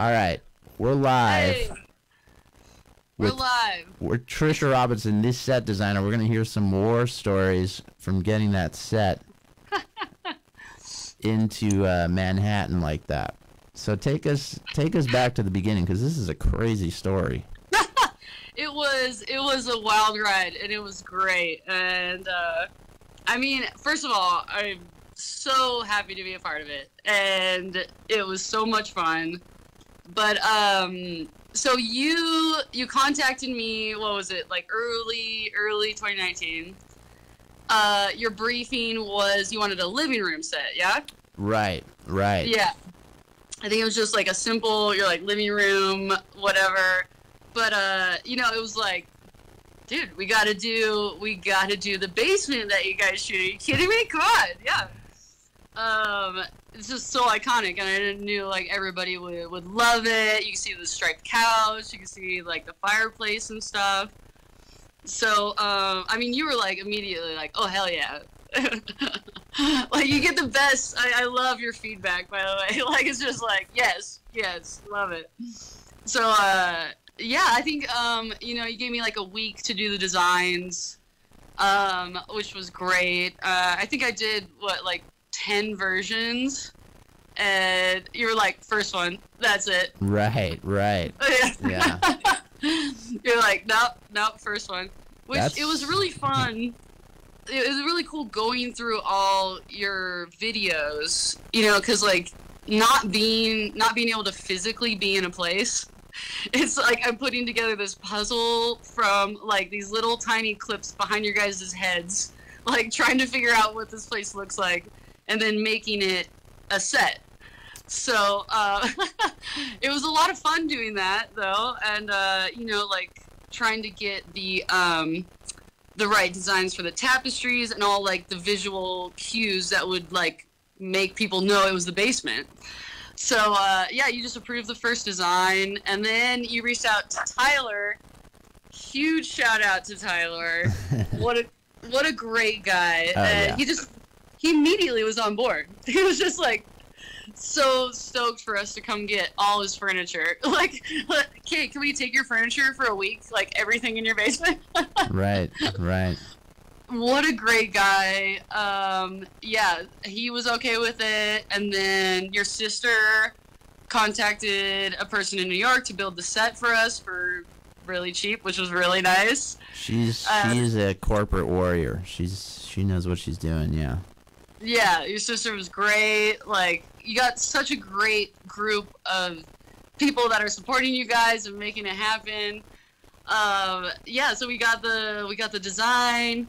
All right, we're live. Hey, we're live. We're Tricia Robertson, this set designer. We're gonna hear some war stories from getting that set into uh, Manhattan like that. So take us take us back to the beginning because this is a crazy story. It was it was a wild ride and it was great. And uh, I mean, first of all, I'm so happy to be a part of it, and it was so much fun. But um, so you you contacted me. What was it like early early 2019? Uh, your briefing was you wanted a living room set, yeah? Right, right. Yeah. I think it was just like a simple, you're like living room, whatever. But uh, you know, it was like, dude, we gotta do we gotta do the basement that you guys shoot. Are you kidding me? Come on, yeah. Um, it's just so iconic, and I knew like everybody would would love it. You can see the striped couch, you can see like the fireplace and stuff. So, um, I mean, you were like immediately like, oh hell yeah. like you get the best. I, I love your feedback, by the way. Like it's just like yes, yes, love it. So uh, yeah, I think um, you know you gave me like a week to do the designs, um, which was great. Uh, I think I did what like ten versions, and you're like first one. That's it. Right, right. Yeah. You're like nope, nope, first one. Which it was really fun it was really cool going through all your videos you know because like not being not being able to physically be in a place it's like i'm putting together this puzzle from like these little tiny clips behind your guys' heads like trying to figure out what this place looks like and then making it a set so uh, it was a lot of fun doing that though and uh, you know like trying to get the um, the right designs for the tapestries and all like the visual cues that would like make people know it was the basement. So uh, yeah, you just approved the first design, and then you reached out to Tyler. Huge shout out to Tyler. what a what a great guy. Oh, and yeah. he just he immediately was on board. He was just like so stoked for us to come get all his furniture. Like, okay, can we take your furniture for a week? Like everything in your basement? right, right. what a great guy. Um, yeah, he was okay with it. And then your sister contacted a person in New York to build the set for us for really cheap, which was really nice. She's Uh, she's a corporate warrior. She's she knows what she's doing. Yeah. Yeah, your sister was great. Like, you got such a great group of people that are supporting you guys and making it happen. Um, yeah, so we got the we got the design.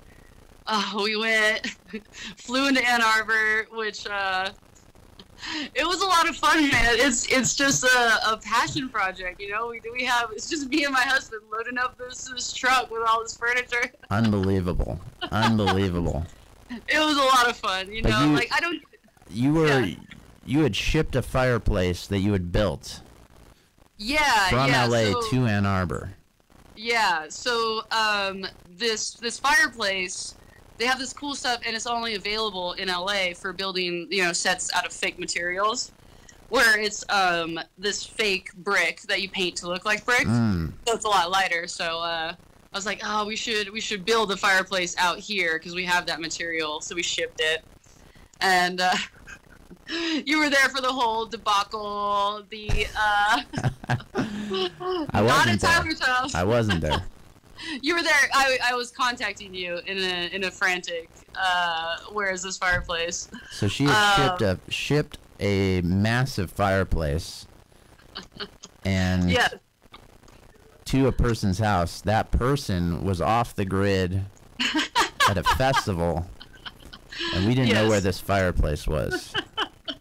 Uh, we went, flew into Ann Arbor, which uh, it was a lot of fun, man. It's it's just a, a passion project, you know. We do we have it's just me and my husband loading up this this truck with all this furniture. Unbelievable. Unbelievable. It was a lot of fun, you know. you- like I don't You were Yeah. you had shipped a fireplace that you had built yeah from yeah, LA so- to Ann Arbor. Yeah, so um, this this fireplace, they have this cool stuff, and it's only available in LA for building, you know, sets out of fake materials, where it's um, this fake brick that you paint to look like brick, Mm. so it's a lot lighter. So uh, I was like, oh, we should we should build a fireplace out here because we have that material, so we shipped it, and. Uh, You were there for the whole debacle, the uh, I not at there. Tyler's house. I wasn't there. You were there. I, I was contacting you in a in a frantic. Uh, where is this fireplace? So she had Um, shipped a shipped a massive fireplace and Yeah, to a person's house. That person was off the grid at a festival, and we didn't know where this fireplace was.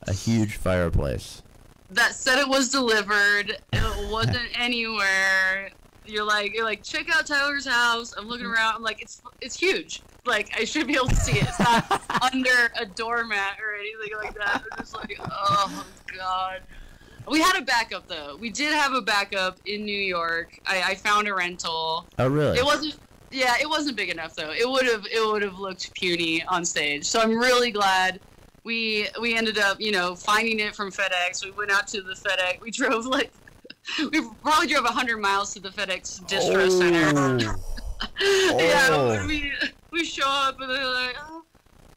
A huge fireplace. that said it was delivered. It wasn't anywhere. You're like you're like check out Tyler's house. I'm looking around. I'm like it's it's huge. Like I should be able to see it. It's not under a doormat or anything like that. I'm just like oh god. We had a backup though. We did have a backup in New York. I, I found a rental. Oh, really? It wasn't. Yeah, it wasn't big enough though. It would have. It would have looked puny on stage. So I'm really glad we we ended up, you know, finding it from FedEx. We went out to the FedEx. We drove like we probably drove 100 miles to the FedEx distro Oh. center. yeah, Oh. we we show up and they're like, oh,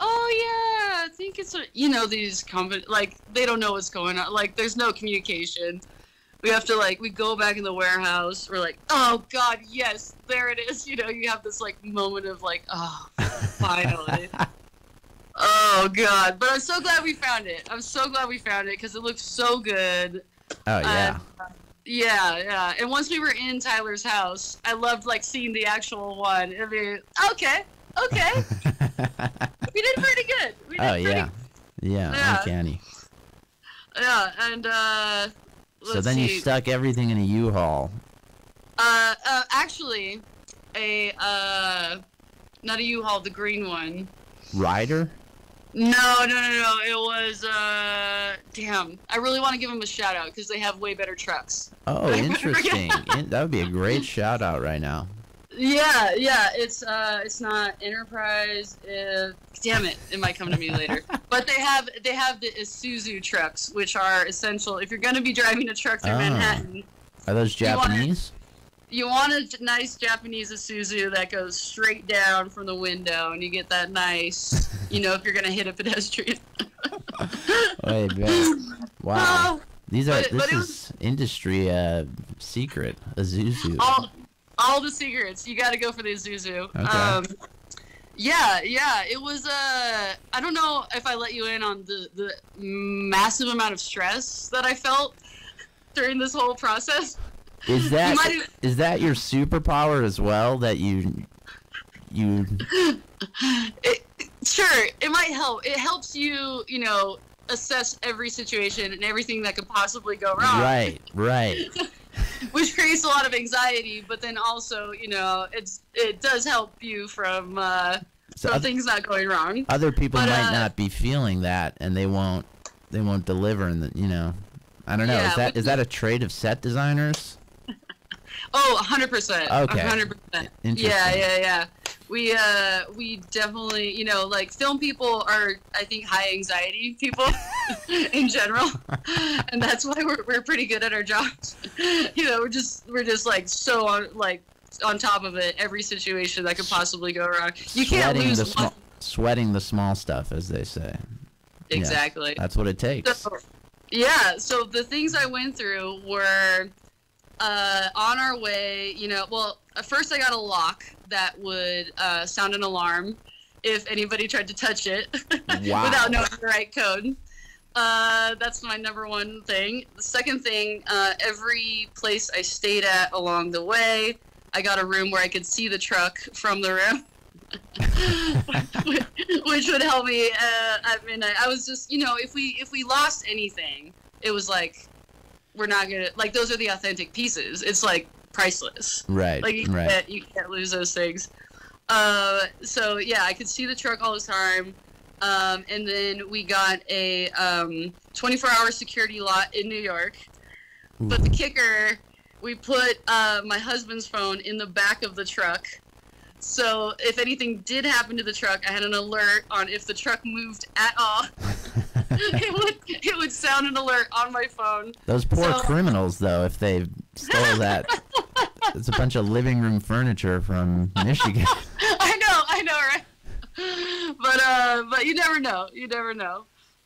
oh yeah, I think it's a, you know these company like they don't know what's going on. Like there's no communication. We have to like we go back in the warehouse. We're like, oh god, yes, there it is. You know, you have this like moment of like, oh, finally. oh god, but I'm so glad we found it. I'm so glad we found it because it looks so good. Oh yeah. And, uh, yeah, yeah. And once we were in Tyler's house, I loved like seeing the actual one. I mean, okay, okay, we did pretty good. We did oh pretty yeah. Yeah, Yeah. uncanny. Yeah, and uh, So then you stuck everything in a U-Haul. Uh, uh, actually, a uh, not a U-Haul, the green one. Ryder? No, no, no, no. It was uh, damn. I really want to give them a shout out because they have way better trucks. Oh, interesting. That would be a great shout out right now. Yeah, yeah. It's uh, it's not Enterprise. Uh, damn it, it might come to me later. But they have they have the Isuzu trucks, which are essential if you're going to be driving a truck through Ah. Manhattan. Are those You wanna- Japanese? You want a nice Japanese Isuzu that goes straight down from the window, and you get that nice, you know, if you're going to hit a pedestrian. Wait, wait. Wow. Oh, These are but- this but is was- industry uh secret. Azuzu. all all the secrets. You got to go for the Zuzu. Okay. Um, yeah, yeah. It was. Uh, I don't know if I let you in on the the massive amount of stress that I felt during this whole process. Is that have- is that your superpower as well? That you you It, sure, it might help. It helps you, you know, assess every situation and everything that could possibly go wrong. right right which creates a lot of anxiety but then also you know it's it does help you from uh so from other, things not going wrong. other people But, might uh, not be feeling that and they won't they won't deliver and you know I don't know Yeah, is that is that a trait of set designers? oh 100% Okay. 100% yeah yeah yeah we uh we definitely you know like film people are i think high anxiety people in general and that's why we're, we're pretty good at our jobs you know we're just we're just like so on like on top of it every situation that could possibly go wrong you can't sweating lose the one small sweating the small stuff as they say. Yeah. exactly That's what it takes. So, yeah, so the things I went through were uh, on our way, you know, well, at first I got a lock that would uh, sound an alarm if anybody tried to touch it Wow. without knowing the right code. Uh, that's my number one thing. The second thing, uh, every place I stayed at along the way, I got a room where I could see the truck from the room. which would help me uh, at midnight. I was just, you know, if we if we lost anything, it was like we're not gonna like those are the authentic pieces. It's like priceless. right Like you right. can't you can't lose those things. Uh, so yeah, I could see the truck all the time. Um, and then we got a um, 24-hour security lot in New York. But the kicker, we put uh, my husband's phone in the back of the truck. So if anything did happen to the truck, I had an alert on if the truck moved at all. it would it would sound an alert on my phone. Those poor So- criminals, though, if they stole that, it's a bunch of living room furniture from Michigan. I know, I know, right? But uh, but you never know. You never know.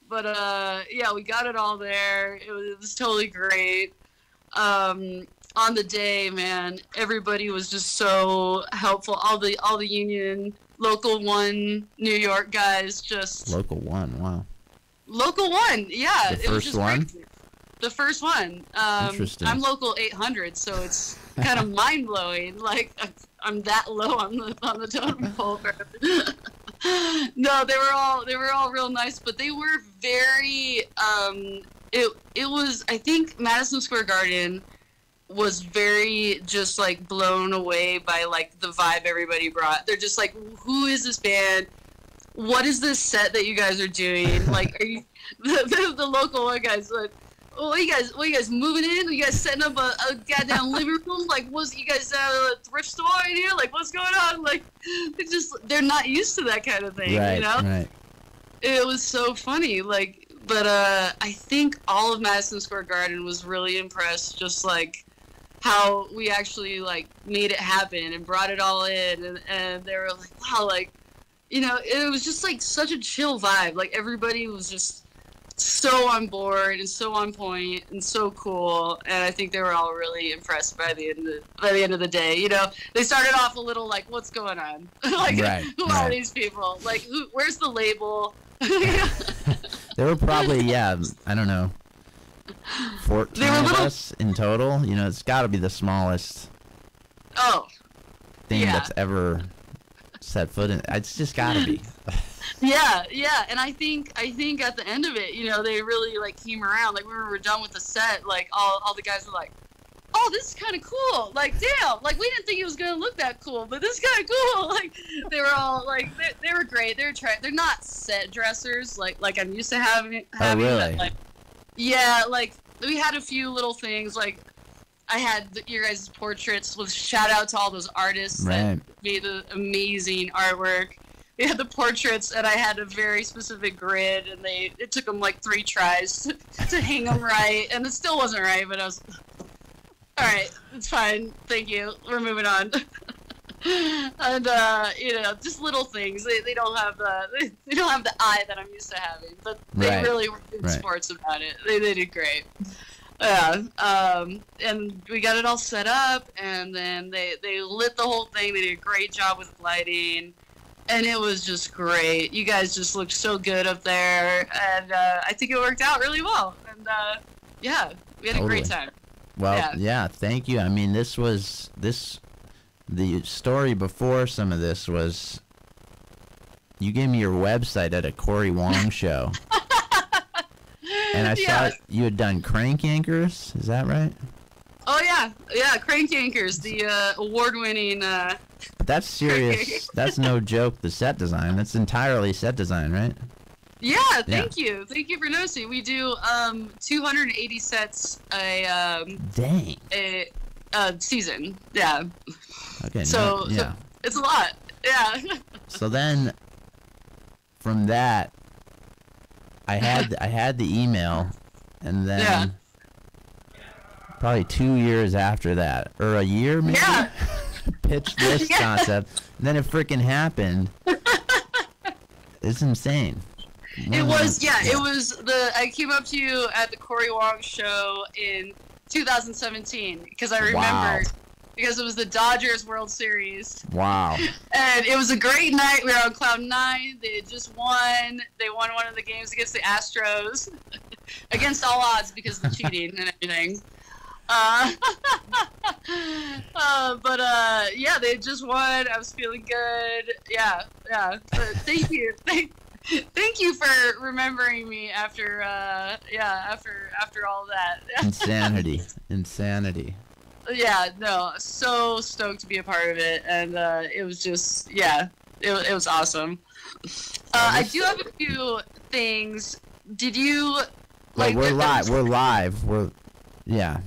But uh, yeah, we got it all there. It was, it was totally great. Um, on the day, man, everybody was just so helpful. All the all the union, local one, New York guys, just Local one, wow. local one. Yeah, The it was first one? crazy. The first one. Um. I'm local 800, so it's kind of mind blowing. Like I'm that low on the on the totem pole. no, they were all they were all real nice, but they were very. Um, it it was I think Madison Square Garden was very just like blown away by like the vibe everybody brought. They're just like, who is this band? What is this set that you guys are doing? Like, are you the, the, the local one guys like? Oh, what you guys, what you guys moving in? Are You guys setting up a, a goddamn living room? Like, what's you guys have a thrift store in here? Like, what's going on? Like, they just they're not used to that kind of thing, right, you know. right. it was so funny. Like, but uh, I think all of Madison Square Garden was really impressed, just like how we actually like made it happen and brought it all in, and, and they were like, wow, like, you know, it was just like such a chill vibe. Like everybody was just so on board and so on point and so cool and i think they were all really impressed by the end of the, by the end of the day you know they started off a little like what's going on like Right, who right. are these people like who, where's the label There were probably yeah, I don't know, fourteen They of little- us in total. You know, it's got to be the smallest oh thing Yeah. that's ever set foot in. It. It's just got to be. Yeah, yeah, and I think I think at the end of it, you know, they really like came around. Like when we were done with the set, like all all the guys were like, "Oh, this is kind of cool." Like, damn, like we didn't think it was gonna look that cool, but this is kind of cool. Like they were all like they, they were great. They were trying. They're not set dressers like like I'm used to having. Oh, having but, really? like, yeah, like we had a few little things like. I had the, your guys' portraits with shout out to all those artists that made the amazing artwork. We had the portraits, and I had a very specific grid, and they it took them like three tries to, to hang them right, and it still wasn't right. But I was, all right, it's fine, thank you. We're moving on. and uh, you know, just little things. They, they don't have the they, they don't have the eye that I'm used to having, but they Right, really were good right. sports about it. They, they did great. Yeah, um, and we got it all set up, and then they they lit the whole thing. They did a great job with lighting, and it was just great. You guys just looked so good up there, and uh, I think it worked out really well. And uh, yeah, we had a great time. Well, Yeah. yeah. thank you. I mean, this was this the story before some of this was you gave me your website at a Corey Wong show. And I yeah. saw you had done Crank Yankers. Is that right? Oh yeah, yeah. Crank Yankers, the uh, award-winning. Uh, But that's serious. that's no joke. The set design. That's entirely set design, right? yeah, thank you, thank you for noticing. We do um, 280 sets a um, Dang. a, a season. Yeah, Okay. So- no- yeah. it's a lot. Yeah. So then, from that, I had I had the email, and then Yeah. probably two years after that, or a year maybe, Yeah. pitched this Yeah. concept. And then it freaking happened. it's insane. It was yeah, it was the I came up to you at the Corey Wong show in 2017 because I remember Wow. Because it was the Dodgers World Series Wow. and it was a great night. We were on cloud nine. They had just won. They won one of the games against the Astros against all odds because of the cheating and everything. Uh, uh, but uh, yeah, they just won. I was feeling good. Yeah, yeah. But thank you, thank, thank you for remembering me after. Uh, yeah, after after all that. Insanity. Insanity. Yeah, no, so stoked to be a part of it, and uh, it was just yeah, it, it was awesome. Uh, I do have a few things. Did you? Well, Like, we're live. We're live. We're yeah.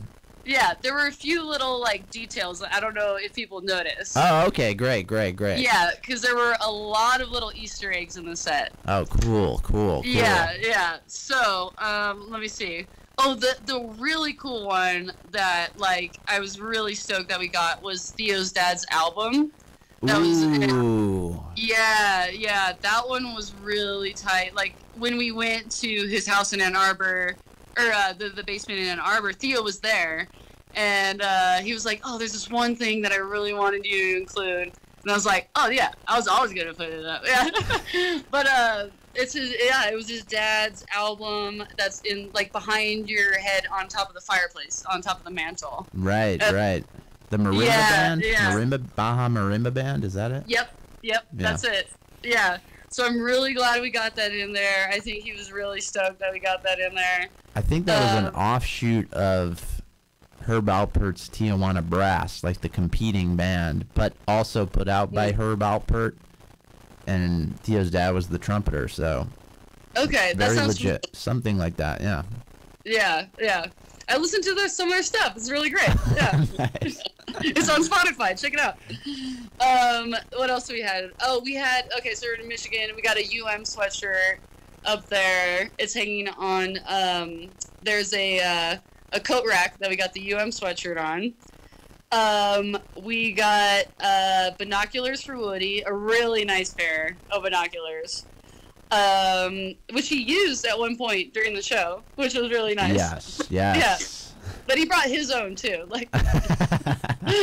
Yeah, there were a few little like details. I don't know if people noticed. Oh, okay. Great. Great. Great. Yeah, because there were a lot of little Easter eggs in the set. Oh, cool. Cool. cool. Yeah, yeah. So, um, let me see. Oh, the the really cool one that like I was really stoked that we got was Theo's dad's album. That was- Ooh. Yeah, yeah, that one was really tight. Like when we went to his house in Ann Arbor, or uh, the the basement in Ann Arbor, Theo was there, and uh, he was like, "Oh, there's this one thing that I really wanted you to include," and I was like, "Oh yeah, I was always gonna put it up." Yeah, but uh, it's his yeah, it was his dad's album that's in like behind your head on top of the fireplace, on top of the mantle. Right, Uh, right. The marimba yeah, band, yeah. marimba Baja Marimba band, is that it? Yep, yep, Yeah. that's it. Yeah. So I'm really glad we got that in there. I think he was really stoked that we got that in there. I think that was an Um, offshoot of Herb Alpert's Tijuana Brass, like the competing band, but also put out by Mm. Herb Alpert, and Theo's dad was the trumpeter, so Okay, that very sounds legit, something like that. Yeah. Yeah, yeah. I listened to their similar stuff. It's really great. Yeah. it's on Spotify. Check it out. Um, what else we had? Oh, we had okay. So we're in Michigan. We got a UM sweatshirt. up there. It's hanging on. Um, there's a uh, a coat rack that we got the UM sweatshirt on. Um, we got uh, binoculars for Woody, a really nice pair of binoculars, um, which he used at one point during the show, which was really nice. Yes, Yeah. yes. But he brought his own too. Like,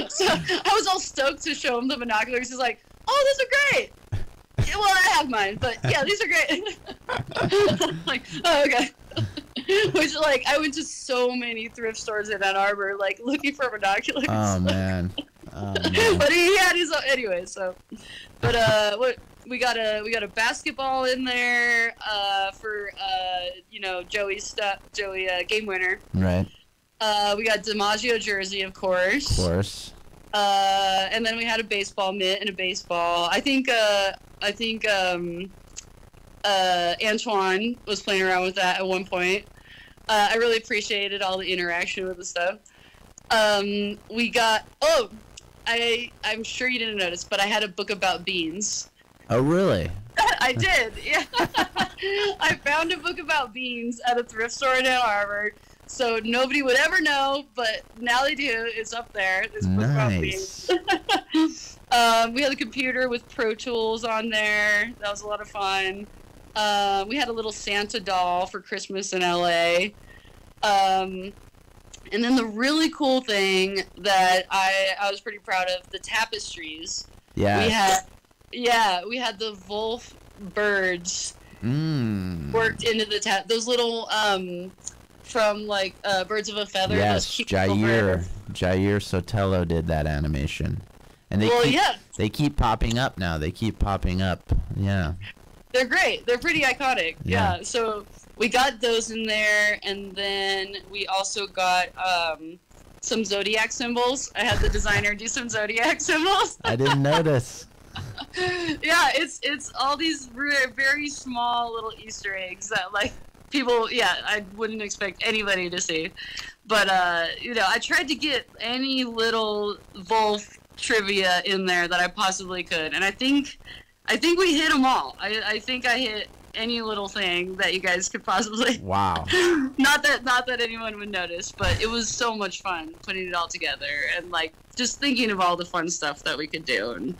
so I was all stoked to show him the binoculars. He's like, "Oh, these are great." Well, I have mine, but yeah, these are great. like, oh, okay. Which, like, I went to so many thrift stores in Ann Arbor, like, looking for binoculars. oh man. Oh, man. but he had his own anyway. So, but uh, what we got a we got a basketball in there uh for uh you know Joey's stuff, Joey uh, game winner. Right. Uh, we got DiMaggio jersey, of course. Of course. Uh, and then we had a baseball mitt and a baseball. I think uh, I think um, uh, Antwaun was playing around with that at one point. Uh, I really appreciated all the interaction with the stuff. Um, we got oh, I I'm sure you didn't notice, but I had a book about beans. Oh really? I did. Yeah, I found a book about beans at a thrift store in Ann Arbor. So nobody would ever know, but now they do. It's up there. This book about beans. Nice. Um, we had a computer with Pro Tools on there. That was a lot of fun. Uh, we had a little Santa doll for Christmas in LA. Um, and then the really cool thing that I, I was pretty proud of the tapestries. Yeah. We had, yeah, we had the Vulf birds Mm. worked into the tap. Those little um, from like uh, Birds of a Feather. Yes, Jair. Jair Sotelo did that animation, and they Well, keep, yeah, they keep popping up now. They keep popping up. Yeah. They're great. They're pretty iconic. Yeah. Yeah. So we got those in there, and then we also got um, some zodiac symbols. I had the designer do some zodiac symbols. I didn't notice. yeah, it's it's all these re- very small little Easter eggs that like people. Yeah, I wouldn't expect anybody to see, but uh, you know, I tried to get any little Vulf trivia in there that I possibly could, and I think I think we hit them all. I I think I hit any little thing that you guys could possibly. Wow. not that not that anyone would notice, but it was so much fun putting it all together and like just thinking of all the fun stuff that we could do and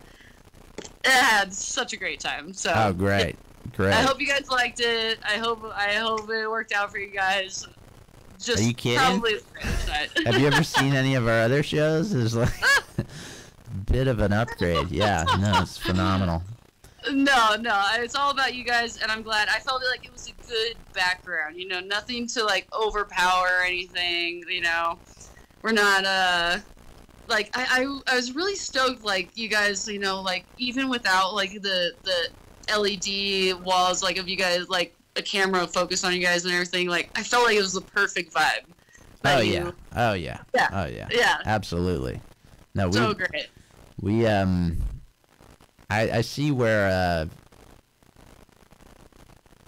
it had such a great time. So Oh, great. Great. I hope you guys liked it. I hope I hope it worked out for you guys. Just Are you kidding? probably the greatest night. Have you ever seen any of our other shows? It's like a bit of an upgrade. Yeah, no, it's phenomenal. No, no, it's all about you guys, and I'm glad. I felt like it was a good background. You know, nothing to like overpower or anything. You know, we're not uh like I, I I was really stoked. Like you guys, you know, like even without like the the LED walls, like of you guys, like a camera focused on you guys and everything. Like I felt like it was the perfect vibe. Oh you- yeah. Oh yeah. Yeah. Oh yeah. yeah, Absolutely. No, we so great. we um I I see where uh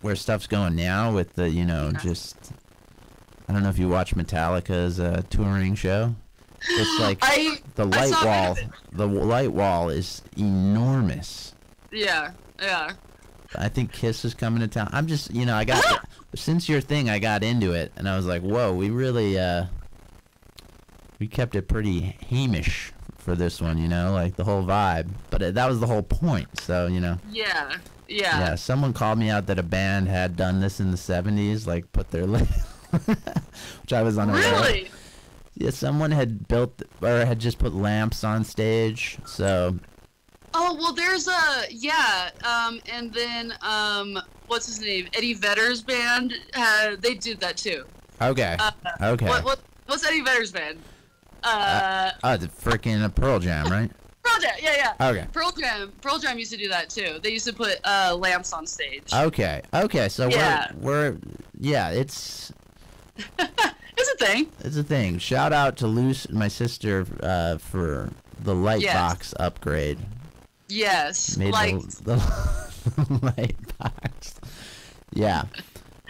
where stuff's going now with the, you know, just I don't know if you watch Metallica's uh touring show. It's like I the light wall the light wall is enormous. yeah yeah. I think Kiss is coming to town. I'm just, you know, I got since your thing, I got into it, and I was like, whoa, we really, uh, we kept it pretty Amish for this one, you know, like the whole vibe. But it, that was the whole point. So, you know, Yeah, yeah. yeah. Someone called me out that a band had done this in the '70s, like put their, which I was unaware. of. Really? Yeah, someone had built or had just put lamps on stage. So, Oh well, there's a yeah, um, and then um, what's his name? Eddie Vedder's band. Uh, they did that too. okay, Uh, okay. What what what's Eddie Vedder's band? Uh, Oh, the freaking Pearl Jam, right? Pearl Jam. Yeah, yeah. Okay. Pearl Jam. Pearl Jam used to do that too. They used to put uh, lamps on stage. Okay. Okay. So Yeah. we're we're yeah, it's it's a thing. it's a thing. Shout out to Luce, my sister, uh, for the light Yes. box upgrade. Yes. Made like the, the light box. Yeah.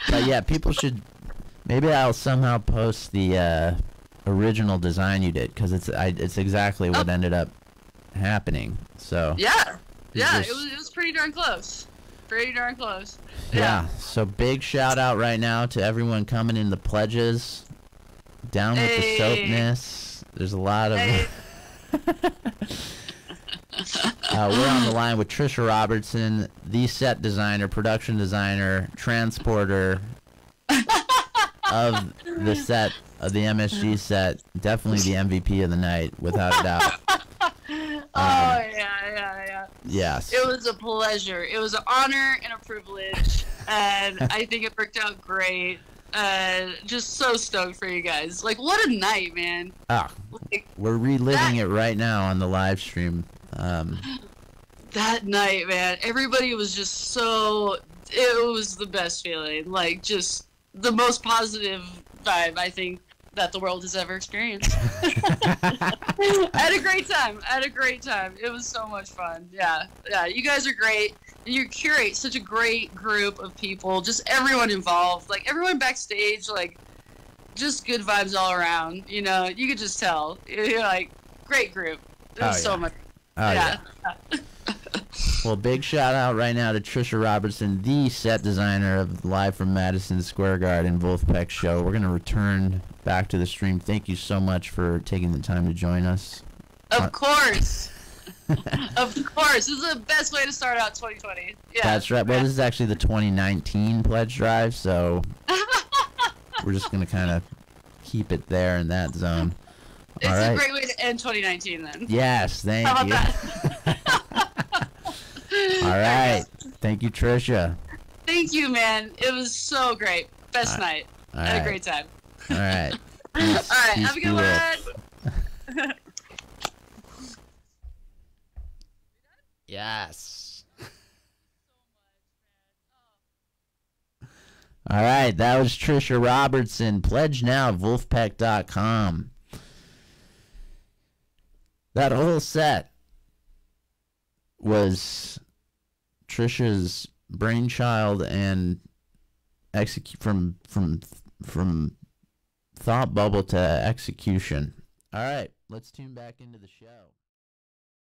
But yeah, people should. Maybe I'll somehow post the uh, original design you did because it's I, it's exactly what Oh. ended up happening. So yeah, yeah. just- It was it was pretty darn close. Pretty darn close. Yeah. So big shout out right now to everyone coming in the pledges. Down with the soapness. There's a lot of. Hey. Uh, we're on the line with Tricia Robertson, the set designer, production designer, transporter of the set of the MSG set. Definitely the MVP of the night, without a doubt. Oh Um, yeah, yeah, yeah. Yes. It was a pleasure. It was an honor and a privilege, and I think it worked out great. Uh, just so stoked for you guys. Like, what a night, man! Ah, Like we're reliving it right now on the live stream. Um, that night, man. Everybody was just so. It was the best feeling. Like, just the most positive vibe I think that the world has ever experienced. I had a great time. I had a great time. It was so much fun. Yeah, yeah. You guys are great. And you curate such a great group of people. Just everyone involved, like everyone backstage, like just good vibes all around. You know, you could just tell. You're like great group. It was Oh, so much. oh yeah. yeah. Well, big shout out right now to Tricia Robertson, the set designer of Live from Madison Square Garden Vulfpeck show. We're gonna return back to the stream. Thank you so much for taking the time to join us. Uh, Of course. of course. This is the best way to start out 2020. Yeah. That's right. Well, this is actually the 2019 pledge drive, so we're just gonna kind of keep it there in that zone. it's All a right. great way to end 2019 then. Yes, thank How you. that? All right. Thank you, Tricia. Thank you, man. It was so great. Best All night. All Had a great time. All right. All right. Peace Have a good one. Yes. All right, that was Tricia Robertson. Pledge now at vulfpeck.com. That whole set was Tricia's brainchild and execute from from from thought bubble to execution. All right, let's tune back into the show.